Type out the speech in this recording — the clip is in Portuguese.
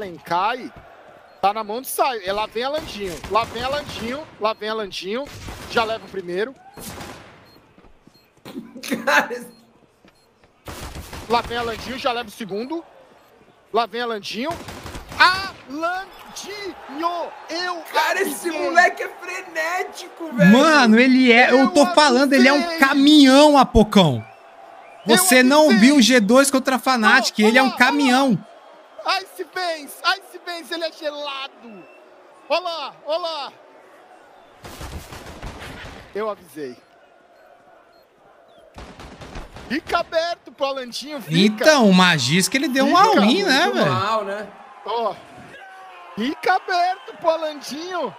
Allen cai, tá na mão de Sai. É, lá vem a Landinho. Lá vem a Landinho. Lá vem a Landinho. Já leva o primeiro. Cara, Lá vem a Landinho, já leva o segundo. Lá vem a Landinho. A Landinho! Eu cara, esse avisei. moleque é frenético, velho. Mano, ele é. Eu tô Eu falando, ele é um avisei. caminhão, Apocão. Eu Você não avisei. viu o G2 contra a Fnatic, ele é um caminhão. Ice Benz! Ice Benz, ele é gelado! Olha lá, olha lá! Eu avisei. Fica aberto pro Alandinho, fica! Então, o Magisk ele deu um Fica all-in, né, velho? mal, né? Ó, fica aberto pro Alandinho!